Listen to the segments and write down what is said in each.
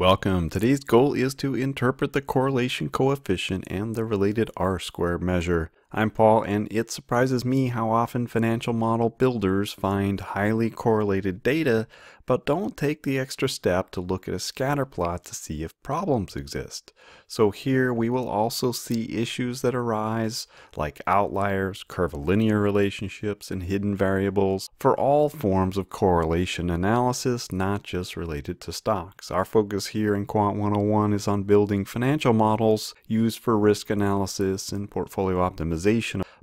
Welcome. Today's goal is to interpret the correlation coefficient and the related R-squared measure. I'm Paul, and it surprises me how often financial model builders find highly correlated data, but don't take the extra step to look at a scatter plot to see if problems exist. So here we will also see issues that arise, like outliers, curvilinear relationships, and hidden variables, for all forms of correlation analysis, not just related to stocks. Our focus here in Quant 101 is on building financial models used for risk analysis and portfolio optimization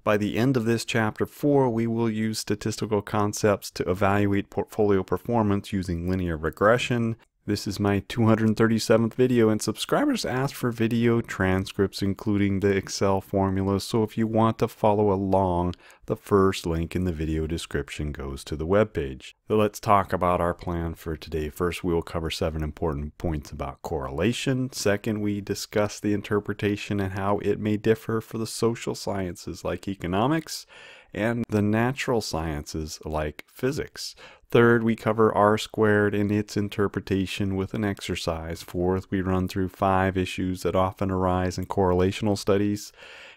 By the end of this chapter 4, we will use statistical concepts to evaluate portfolio performance using linear regression this is my 237th video and subscribers asked for video transcripts including the Excel formulas so if you want to follow along the first link in the video description goes to the web page. So let's talk about our plan for today. First we will cover seven important points about correlation. Second we discuss the interpretation and how it may differ for the social sciences like economics and the natural sciences like physics. Third, we cover R squared and its interpretation with an exercise. Fourth, we run through five issues that often arise in correlational studies.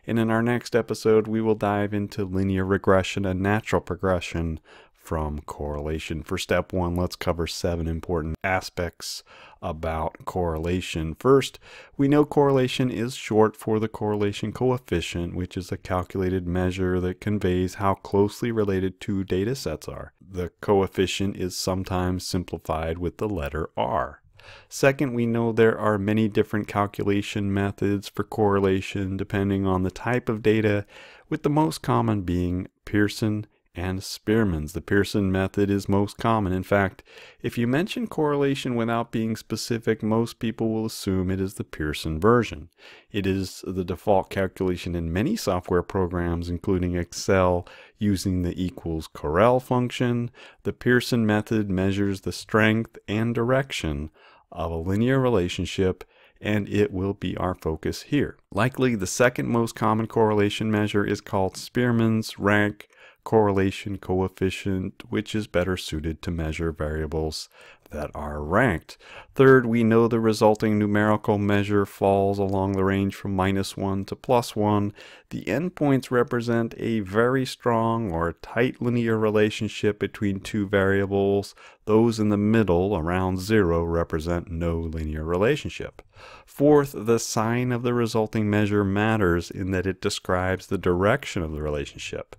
And in our next episode, we will dive into linear regression and natural progression from correlation. For step one, let's cover seven important aspects about correlation. First, we know correlation is short for the correlation coefficient, which is a calculated measure that conveys how closely related two data sets are. The coefficient is sometimes simplified with the letter R. Second, we know there are many different calculation methods for correlation depending on the type of data, with the most common being Pearson and Spearman's. The Pearson method is most common. In fact, if you mention correlation without being specific, most people will assume it is the Pearson version. It is the default calculation in many software programs, including Excel, using the equals Correl function. The Pearson method measures the strength and direction of a linear relationship and it will be our focus here. Likely the second most common correlation measure is called Spearman's rank correlation coefficient, which is better suited to measure variables that are ranked. Third, we know the resulting numerical measure falls along the range from minus 1 to plus 1. The endpoints represent a very strong or tight linear relationship between two variables. Those in the middle, around 0, represent no linear relationship. Fourth, the sign of the resulting measure matters in that it describes the direction of the relationship.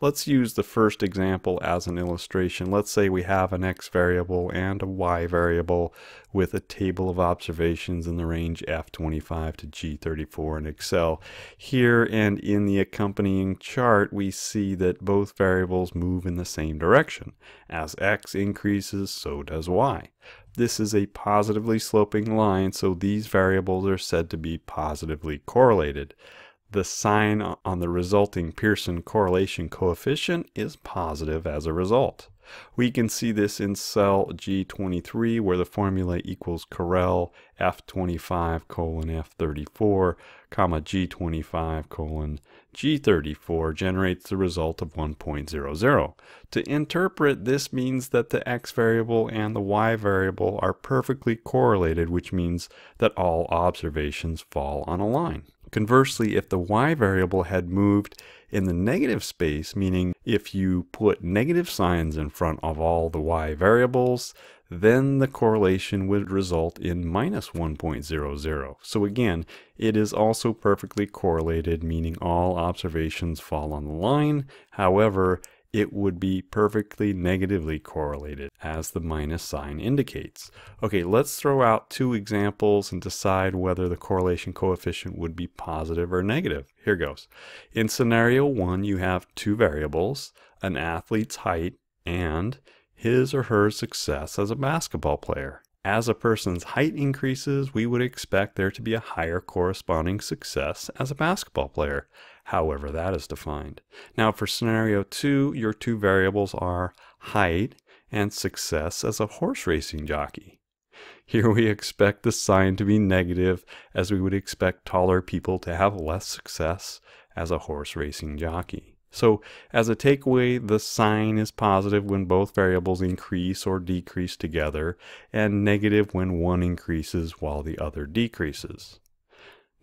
Let's use the first example as an illustration. Let's say we have an x variable and a y variable with a table of observations in the range F25 to G34 in Excel. Here and in the accompanying chart, we see that both variables move in the same direction. As x increases, so does y. This is a positively sloping line, so these variables are said to be positively correlated the sign on the resulting Pearson correlation coefficient is positive as a result. We can see this in cell G23 where the formula equals Correl F25 colon F34 comma G25 colon G34 generates the result of 1.00. To interpret this means that the x variable and the y variable are perfectly correlated which means that all observations fall on a line. Conversely, if the y variable had moved in the negative space, meaning if you put negative signs in front of all the y variables, then the correlation would result in minus 1.00. So again, it is also perfectly correlated, meaning all observations fall on the line. However, it would be perfectly negatively correlated as the minus sign indicates. Okay, let's throw out two examples and decide whether the correlation coefficient would be positive or negative. Here goes. In scenario one, you have two variables, an athlete's height and his or her success as a basketball player. As a person's height increases, we would expect there to be a higher corresponding success as a basketball player however that is defined. Now for scenario two, your two variables are height and success as a horse racing jockey. Here we expect the sign to be negative as we would expect taller people to have less success as a horse racing jockey. So as a takeaway, the sign is positive when both variables increase or decrease together, and negative when one increases while the other decreases.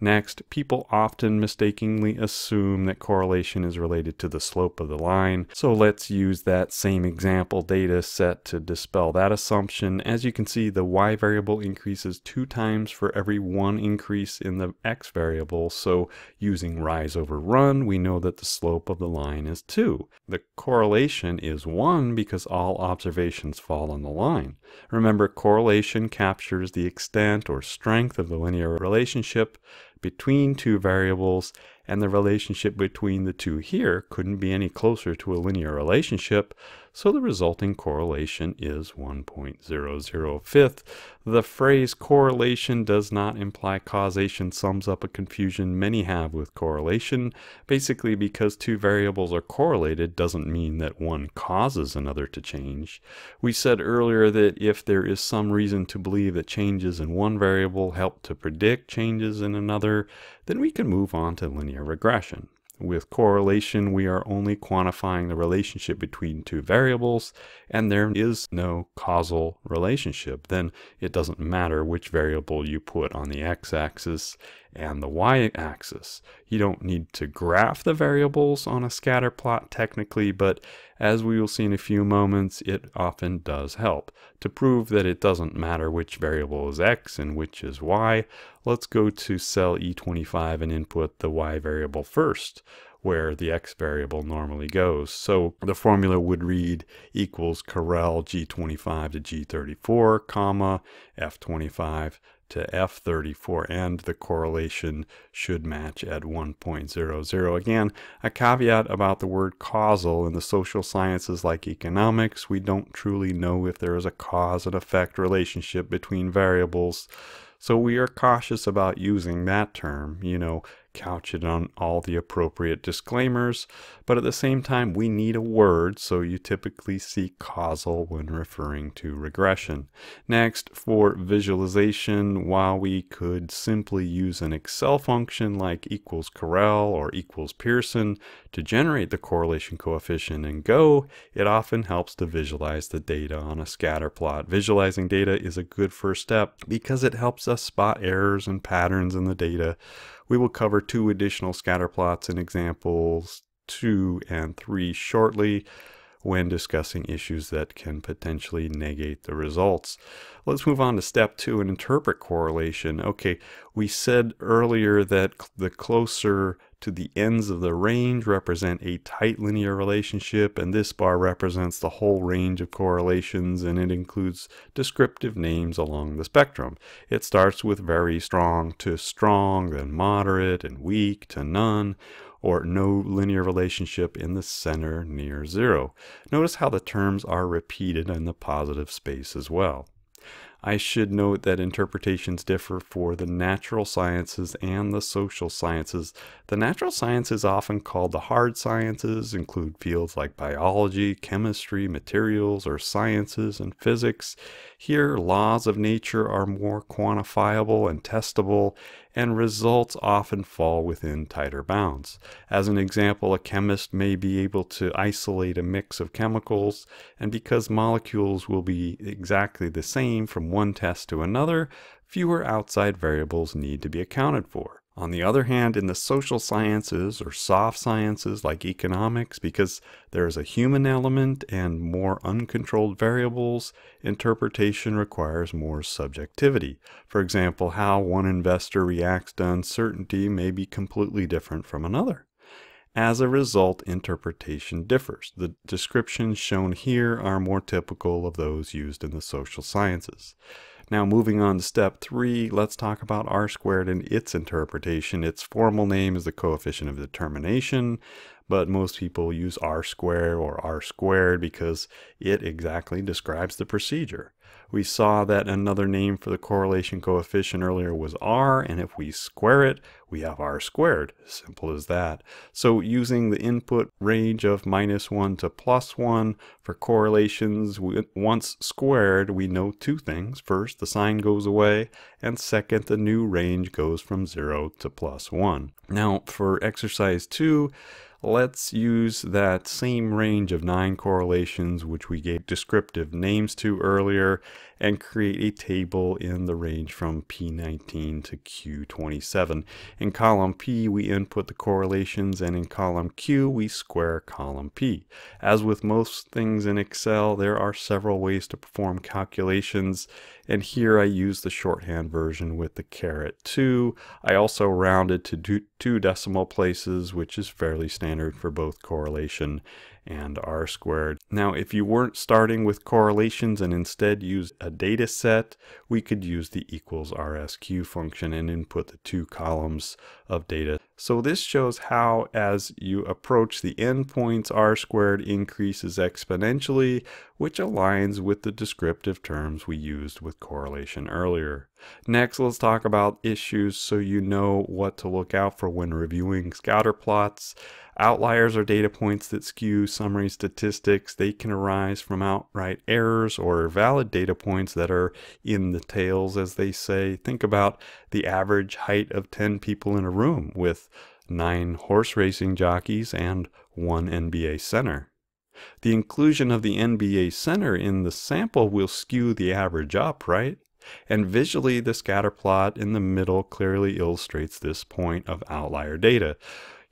Next, people often mistakenly assume that correlation is related to the slope of the line, so let's use that same example data set to dispel that assumption. As you can see, the y variable increases two times for every one increase in the x variable, so using rise over run, we know that the slope of the line is 2. The correlation is 1 because all observations fall on the line. Remember, correlation captures the extent or strength of the linear relationship between two variables and the relationship between the two here couldn't be any closer to a linear relationship, so the resulting correlation is 1.005. The phrase correlation does not imply causation sums up a confusion many have with correlation. Basically, because two variables are correlated doesn't mean that one causes another to change. We said earlier that if there is some reason to believe that changes in one variable help to predict changes in another, then we can move on to linear regression. With correlation, we are only quantifying the relationship between two variables, and there is no causal relationship. Then it doesn't matter which variable you put on the x-axis and the y-axis. You don't need to graph the variables on a scatter plot technically, but as we will see in a few moments, it often does help. To prove that it doesn't matter which variable is x and which is y, let's go to cell E25 and input the y variable first where the x variable normally goes. So the formula would read equals Correl G25 to G34, comma, F25 to F34 and the correlation should match at 1.00. Again, a caveat about the word causal in the social sciences like economics, we don't truly know if there is a cause and effect relationship between variables. So we are cautious about using that term, you know, couch it on all the appropriate disclaimers, but at the same time, we need a word, so you typically see causal when referring to regression. Next, for visualization, while we could simply use an Excel function like equals Correl or equals Pearson to generate the correlation coefficient in Go, it often helps to visualize the data on a scatter plot. Visualizing data is a good first step because it helps us spot errors and patterns in the data we will cover two additional scatter plots in examples 2 and 3 shortly when discussing issues that can potentially negate the results. Let's move on to step two and interpret correlation. Okay, we said earlier that the closer to the ends of the range represent a tight linear relationship, and this bar represents the whole range of correlations, and it includes descriptive names along the spectrum. It starts with very strong to strong, then moderate and weak to none, or no linear relationship in the center near zero. Notice how the terms are repeated in the positive space as well. I should note that interpretations differ for the natural sciences and the social sciences. The natural sciences, often called the hard sciences, include fields like biology, chemistry, materials, or sciences and physics. Here, laws of nature are more quantifiable and testable, and results often fall within tighter bounds. As an example, a chemist may be able to isolate a mix of chemicals, and because molecules will be exactly the same from one test to another, fewer outside variables need to be accounted for. On the other hand, in the social sciences or soft sciences like economics, because there is a human element and more uncontrolled variables, interpretation requires more subjectivity. For example, how one investor reacts to uncertainty may be completely different from another. As a result, interpretation differs. The descriptions shown here are more typical of those used in the social sciences. Now moving on to step three, let's talk about r squared and its interpretation. Its formal name is the coefficient of determination, but most people use r squared or r squared because it exactly describes the procedure. We saw that another name for the correlation coefficient earlier was r, and if we square it, we have r squared. Simple as that. So using the input range of minus 1 to plus 1 for correlations, once squared, we know two things. First, the sign goes away, and second, the new range goes from 0 to plus 1. Now, for exercise 2, let's use that same range of nine correlations, which we gave descriptive names to earlier, and create a table in the range from P19 to Q27. In column P, we input the correlations, and in column Q, we square column P. As with most things in Excel, there are several ways to perform calculations, and here I use the shorthand version with the caret 2. I also rounded to two decimal places, which is fairly standard for both correlation and r squared. Now, if you weren't starting with correlations and instead used a data set, we could use the equals RSQ function and input the two columns of data. So this shows how as you approach the endpoints, r squared increases exponentially, which aligns with the descriptive terms we used with correlation earlier. Next, let's talk about issues so you know what to look out for when reviewing scatter plots. Outliers are data points that skew summary statistics. They can arise from outright errors or valid data points that are in the tails, as they say. Think about the average height of 10 people in a room with nine horse racing jockeys and one NBA center. The inclusion of the NBA center in the sample will skew the average up, right? And visually, the scatter plot in the middle clearly illustrates this point of outlier data.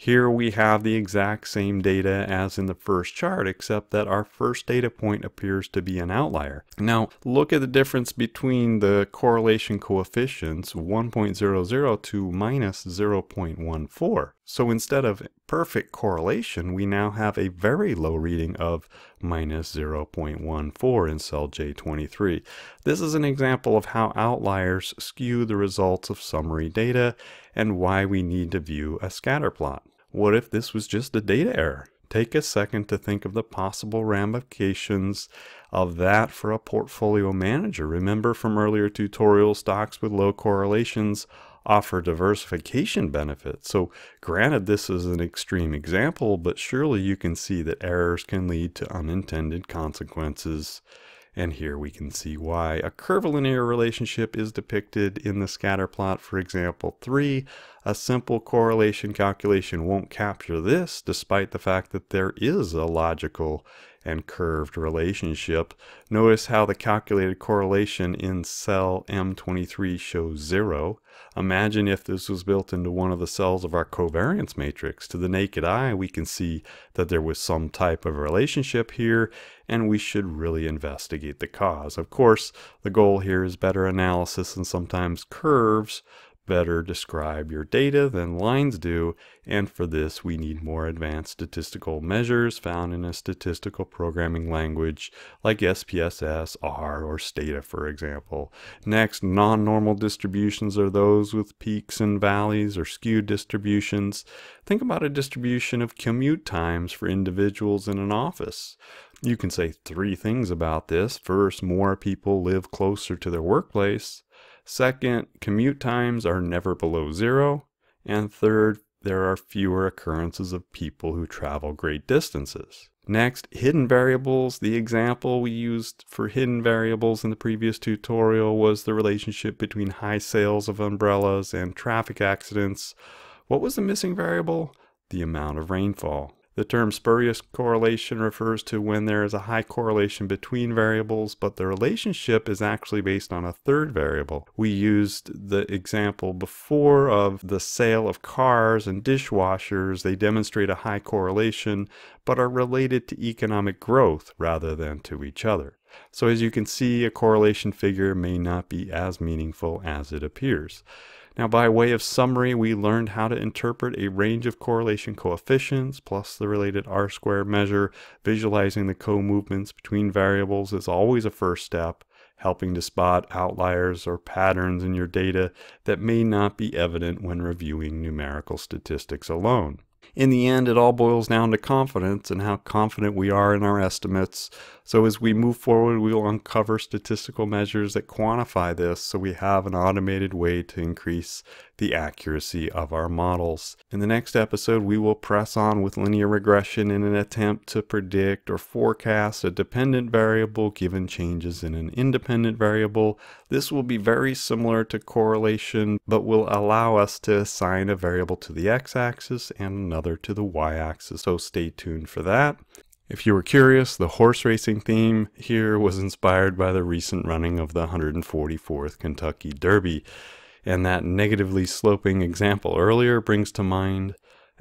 Here we have the exact same data as in the first chart, except that our first data point appears to be an outlier. Now, look at the difference between the correlation coefficients 1.00 to minus 0.14. So instead of perfect correlation, we now have a very low reading of minus 0.14 in cell J23. This is an example of how outliers skew the results of summary data and why we need to view a scatter plot. What if this was just a data error? Take a second to think of the possible ramifications of that for a portfolio manager. Remember from earlier tutorials, stocks with low correlations offer diversification benefits. So granted, this is an extreme example, but surely you can see that errors can lead to unintended consequences and here we can see why. A curvilinear relationship is depicted in the scatter plot for example 3. A simple correlation calculation won't capture this, despite the fact that there is a logical and curved relationship. Notice how the calculated correlation in cell M23 shows zero. Imagine if this was built into one of the cells of our covariance matrix. To the naked eye, we can see that there was some type of relationship here, and we should really investigate the cause. Of course, the goal here is better analysis and sometimes curves better describe your data than lines do, and for this we need more advanced statistical measures found in a statistical programming language like SPSS, R, or Stata for example. Next, non-normal distributions are those with peaks and valleys or skewed distributions. Think about a distribution of commute times for individuals in an office. You can say three things about this. First, more people live closer to their workplace. Second, commute times are never below zero. And third, there are fewer occurrences of people who travel great distances. Next, hidden variables. The example we used for hidden variables in the previous tutorial was the relationship between high sales of umbrellas and traffic accidents. What was the missing variable? The amount of rainfall. The term spurious correlation refers to when there is a high correlation between variables, but the relationship is actually based on a third variable. We used the example before of the sale of cars and dishwashers. They demonstrate a high correlation, but are related to economic growth rather than to each other. So as you can see, a correlation figure may not be as meaningful as it appears. Now, by way of summary, we learned how to interpret a range of correlation coefficients plus the related R-squared measure. Visualizing the co-movements between variables is always a first step, helping to spot outliers or patterns in your data that may not be evident when reviewing numerical statistics alone. In the end, it all boils down to confidence and how confident we are in our estimates. So as we move forward, we will uncover statistical measures that quantify this so we have an automated way to increase the accuracy of our models. In the next episode, we will press on with linear regression in an attempt to predict or forecast a dependent variable given changes in an independent variable. This will be very similar to correlation, but will allow us to assign a variable to the x-axis and another to the y-axis. So stay tuned for that. If you were curious, the horse racing theme here was inspired by the recent running of the 144th Kentucky Derby. And that negatively sloping example earlier brings to mind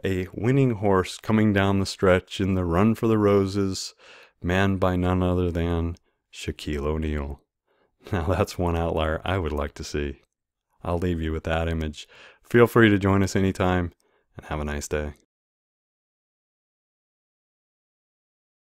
a winning horse coming down the stretch in the Run for the Roses, manned by none other than Shaquille O'Neal. Now that's one outlier I would like to see. I'll leave you with that image. Feel free to join us anytime and have a nice day.